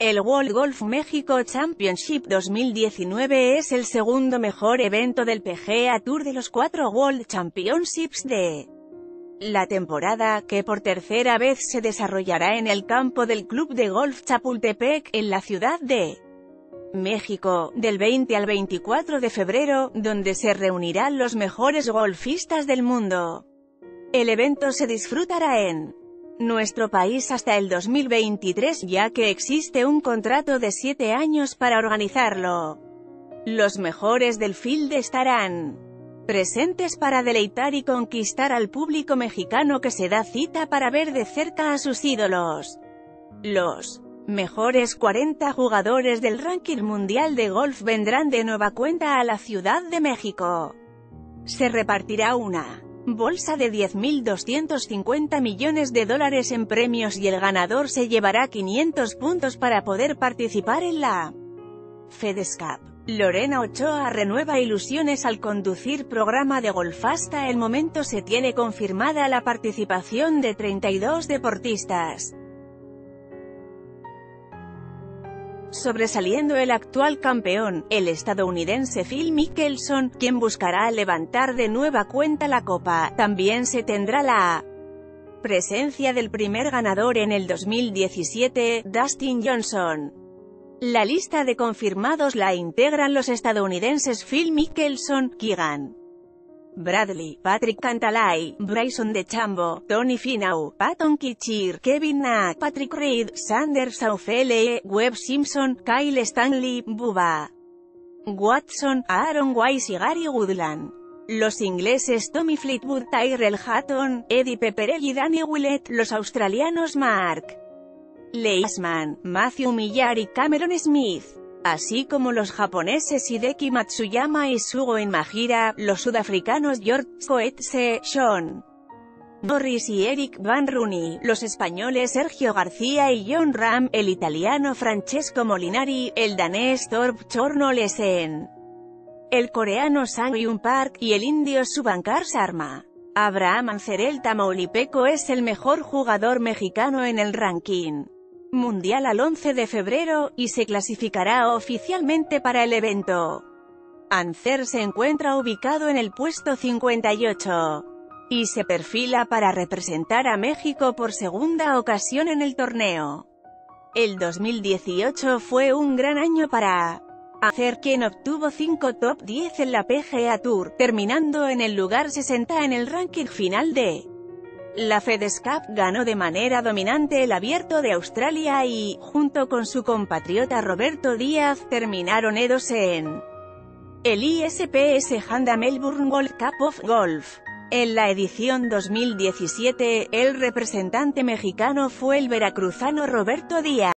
El World Golf México Championship 2019 es el segundo mejor evento del PGA Tour de los cuatro World Championships de la temporada, que por tercera vez se desarrollará en el campo del Club de Golf Chapultepec, en la Ciudad de México, del 20 al 24 de febrero, donde se reunirán los mejores golfistas del mundo. El evento se disfrutará en nuestro país hasta el 2023 ya que existe un contrato de 7 años para organizarlo. Los mejores del field estarán presentes para deleitar y conquistar al público mexicano que se da cita para ver de cerca a sus ídolos. Los mejores 40 jugadores del ranking mundial de golf vendrán de nueva cuenta a la Ciudad de México. Se repartirá una bolsa de 10.250 millones de dólares en premios y el ganador se llevará 500 puntos para poder participar en la FedEscap. Lorena Ochoa renueva ilusiones al conducir programa de golf hasta el momento se tiene confirmada la participación de 32 deportistas. Sobresaliendo el actual campeón, el estadounidense Phil Mickelson, quien buscará levantar de nueva cuenta la copa. También se tendrá la presencia del primer ganador en el 2017, Dustin Johnson. La lista de confirmados la integran los estadounidenses Phil Mickelson, Keegan Bradley, Patrick Cantalay, Bryson DeChambeau, Tony Finau, Patton Kitchir, Kevin Na, Patrick Reed, Sander Saufele, Webb Simpson, Kyle Stanley, Bubba Watson, Aaron Wise y Gary Woodland. Los ingleses Tommy Fleetwood, Tyrell Hatton, Eddie Pepperell y Danny Willett, los australianos Mark Leisman, Matthew Millar y Cameron Smith así como los japoneses Hideki Matsuyama y Sugo Inmajira, los sudafricanos George Coetzee, Sean Norris y Eric Van Rooney, los españoles Sergio García y John Ram, el italiano Francesco Molinari, el danés Torb Chornolesen, el coreano Sang Yun Park, y el indio Subankar Sarma. Abraham Ancerel Tamaulipeco es el mejor jugador mexicano en el ranking mundial al 11 de febrero, y se clasificará oficialmente para el evento. Ancer se encuentra ubicado en el puesto 58 y se perfila para representar a México por segunda ocasión en el torneo. El 2018 fue un gran año para Ancer quien obtuvo 5 top 10 en la PGA Tour, terminando en el lugar 60 en el ranking final de la FedEscap ganó de manera dominante el Abierto de Australia y, junto con su compatriota Roberto Díaz, terminaron E2 en el ISPS Honda Melbourne World Cup of Golf. En la edición 2017, el representante mexicano fue el veracruzano Roberto Díaz.